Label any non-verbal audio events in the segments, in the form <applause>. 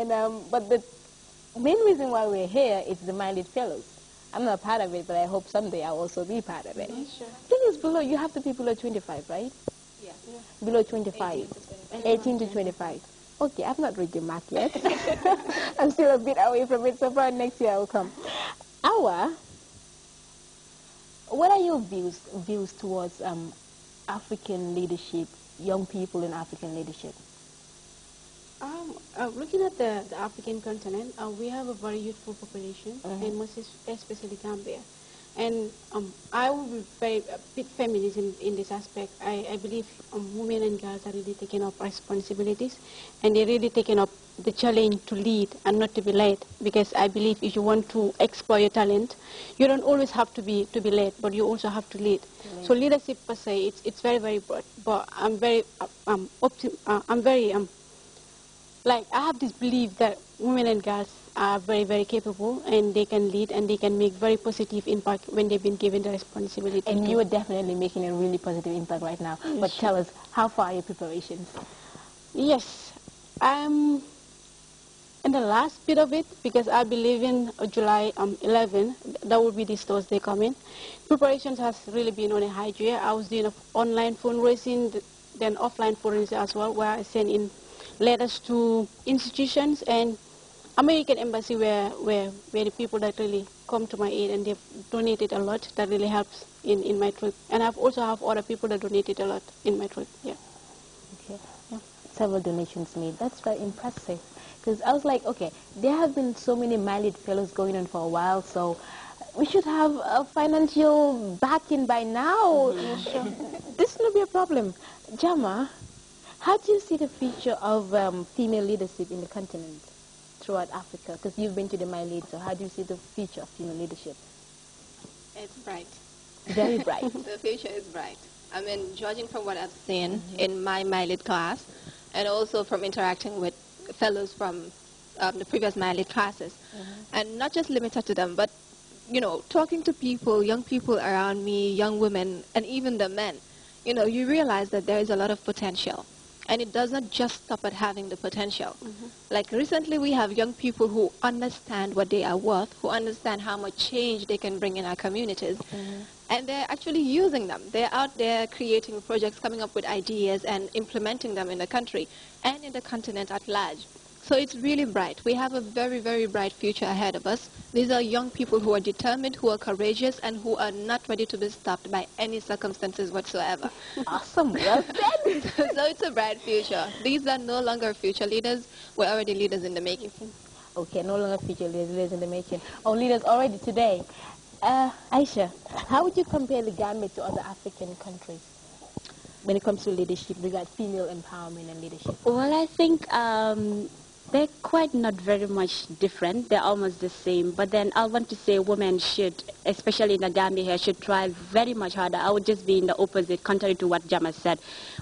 And um, but the main reason why we're here is the MILEAD Fellows. I'm not part of it, but I hope someday I'll also be part of it. Mm-hmm, sure. Thing is, below you have to be below 25, right? Yeah. Below 25. 18 to 25. Okay, I've not read the mark yet. <laughs> I'm still a bit away from it, so far next year I will come. Our, what are your views views towards um, African leadership, young people in African leadership? Um, uh, looking at the, the African continent, uh, we have a very youthful population, Mhm. and most especially Gambia. And um, I will be very a bit feminist in, in this aspect. I, I believe um, women and girls are really taking up responsibilities, and they're really taking up the challenge to lead and not to be led. Because I believe if you want to explore your talent, you don't always have to be to be led, but you also have to lead. So leadership per se, it's, it's very very broad. But I'm very uh, um, optim- uh, I'm very um, like I have this belief that women and girls are very, very capable and they can lead and they can make very positive impact when they've been given the responsibility. And you are definitely making a really positive impact right now. But tell us, how far are your preparations? Yes, I'm in the last bit of it because I believe in uh, July um, 11. That will be this Thursday coming. Preparations has really been on a high gear. I was doing online fundraising, th- then offline fundraising as well, where I sent in letters to institutions and American embassy where, where, where the people that really come to my aid and they've donated a lot that really helps in, in my trip. And I've also have other people that donated a lot in my trip, yeah. Okay. Yeah. Several donations made. That's very impressive. Because I was like, okay, there have been so many MILEAD Fellows going on for a while, so we should have a financial backing by now. Mm-hmm. <laughs> this will be a problem. Jama, how do you see the future of um, female leadership in the continent throughout Africa? Because you've been to the MILEAD, so how do you see the future of female leadership? It's bright. Very <laughs> bright. the future is bright. I mean, judging from what I've seen in my MILEAD class, and also from interacting with fellows from um, the previous MILEAD classes, and not just limited to them, but you know, talking to people, young people around me, young women, and even the men, you know, you realize that there is a lot of potential. And it does not just stop at having the potential. Mm-hmm. Like recently we have young people who understand what they are worth, who understand how much change they can bring in our communities. Mm-hmm. And they're actually using them. They're out there creating projects, coming up with ideas and implementing them in the country and in the continent at large. So it's really bright. We have a very, very bright future ahead of us. These are young people who are determined, who are courageous, and who are not ready to be stopped by any circumstances whatsoever. <laughs> awesome. Well said. <laughs> so it's a bright future. These are no longer future leaders. We're already leaders in the making. Okay, no longer future leaders, leaders in the making. Or leaders already today. Uh, Aisha, how would you compare the Gambia to other African countries when it comes to leadership, regard female empowerment and leadership? Well, I think um, they're quite not very much different. They're almost the same. But then I want to say women should, especially in the Gambia here, should try very much harder. I would just be in the opposite, contrary to what Jama said.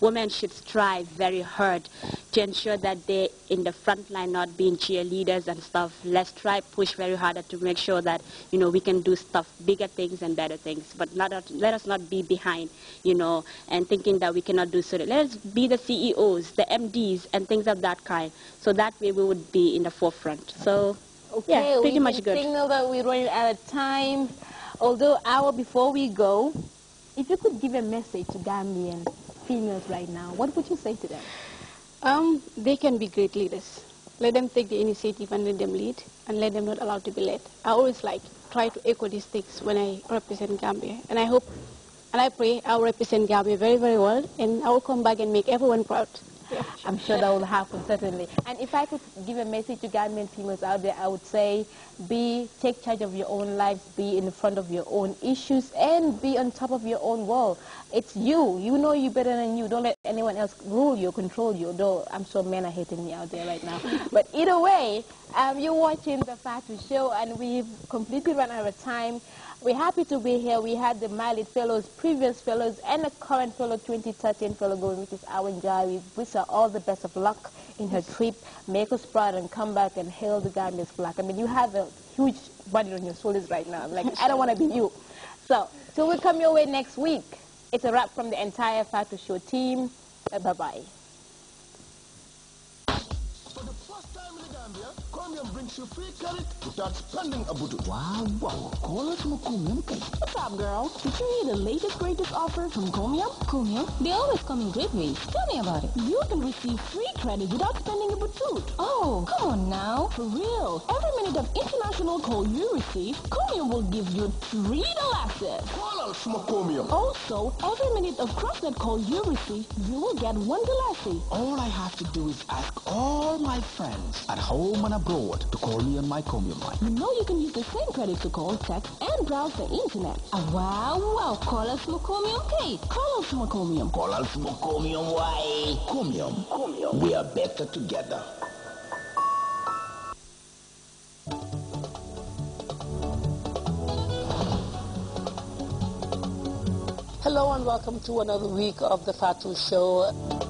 Women should strive very hard to ensure that they're in the front line, not being cheerleaders and stuff. Let's try push very harder to make sure that, you know, we can do stuff, bigger things and better things. But not, let us not be behind, you know, and thinking that we cannot do so. Let us be the CEOs, the MDs, and things of that kind. So that way we would be in the forefront. So, Okay, yeah, pretty we much good. signal that we're running out of time. Although, hour before we go, if you could give a message to Gambian females right now, what would you say to them? Um, they can be great leaders. Let them take the initiative and let them lead, and let them not allow to be led. I always like try to echo these things when I represent Gambia, and I hope and I pray I will represent Gambia very, very well, and I will come back and make everyone proud. <laughs> I'm sure that will happen, certainly. And if I could give a message to Gambian females out there, I would say be, take charge of your own lives, be in front of your own issues, and be on top of your own world. It's you. You know you better than you. Don't let anyone else rule you, control you, though I'm sure men are hating me out there right now. <laughs> but either way, um, you're watching the Fatu Show, and we've completely run out of time. We're happy to be here. We had the MILEAD Fellows, previous Fellows, and the current Fellow 2013 Fellow going, which is Awan Jai. We wish her all the best of luck in her trip. Make us proud and come back and hail the Gambia's flag. I mean, you have a huge body on your shoulders right now. Like, I don't want to be you. So, till we come your way next week, it's a wrap from the entire Fatu Show team. Bye-bye. Comium brings you free credit without spending a. Wow, wow. Call us credit. What's up, girl? Did you hear the latest greatest offer from Comium? Comium? They always come in great ways. Tell me about it. You can receive free credit without spending a butut. Oh, come on now. For real. Every minute of international call you receive, Comium will give you $3 access. Call us Comium. Also, every minute of crossnet call you receive, you will get $1 access. All I have to do is ask all my friends at home and abroad to call me on my Comium line. You know you can use the same credit to call, text, and browse the internet. Ah, wow, wow. Call us Comium, Kate. Call us Comium. Call us Comium. Why? Comium. Comium. We are better together. Hello and welcome to another week of the Fatu Show.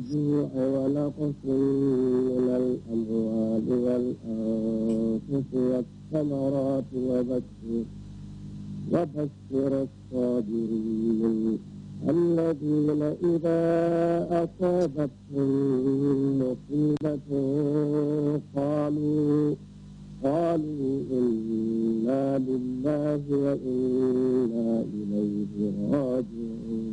والجوع ونقص من الأموال والأنفس والثمرات وبشر وبشر الصابرين الذين إذا أصابتهم مصيبة قالوا قالوا إنا لله وإنا إليه راجعون.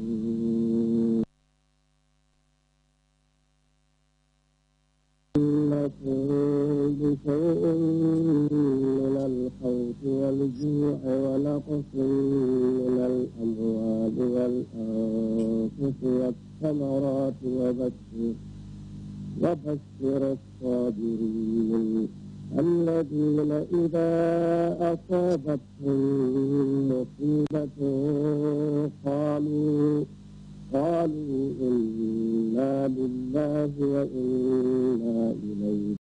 والثمرات وبشر وبشر الصابرين الذين إذا أصابتهم مصيبة قالوا قالوا إنا لله وإنا إليه